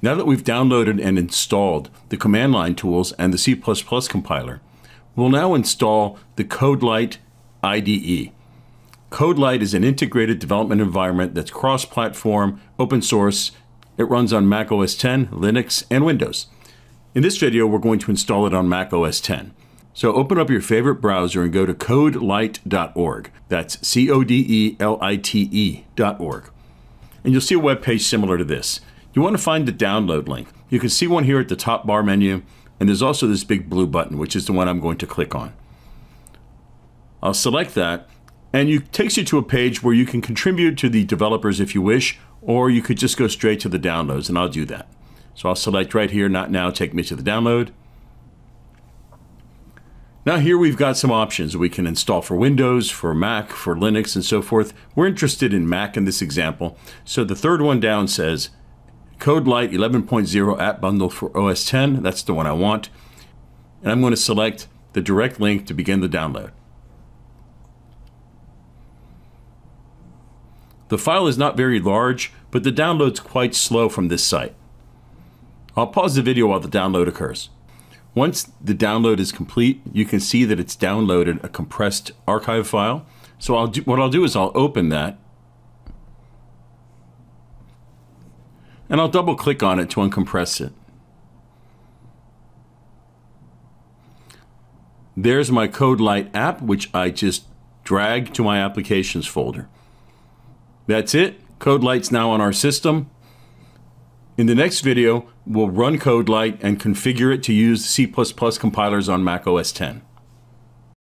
Now that we've downloaded and installed the command line tools and the C++ compiler, we'll now install the CodeLite IDE. CodeLite is an integrated development environment that's cross-platform, open source. It runs on Mac OS 10, Linux, and Windows. In this video, we're going to install it on Mac OS 10. So open up your favorite browser and go to codelite.org. That's C-O-D-E-L-I-T-E.org. And you'll see a web page similar to this. You want to find the download link. You can see one here at the top bar menu, and there's also this big blue button, which is the one I'm going to click on. I'll select that, and it takes you to a page where you can contribute to the developers if you wish, or you could just go straight to the downloads, and I'll do that. So I'll select right here, not now, take me to the download. Now here we've got some options we can install for Windows, for Mac, for Linux, and so forth. We're interested in Mac in this example. So the third one down says CodeLite 11.0 app bundle for OS 10. That's the one I want. And I'm going to select the direct link to begin the download. The file is not very large, but the download's quite slow from this site. I'll pause the video while the download occurs. Once the download is complete, you can see that it's downloaded a compressed archive file. So I'll do, what I'll do is I'll open that and I'll double click on it to uncompress it. There's my CodeLite app, which I just dragged to my applications folder. That's it. CodeLite's now on our system. In the next video, we'll run CodeLite and configure it to use C++ compilers on Mac OS X.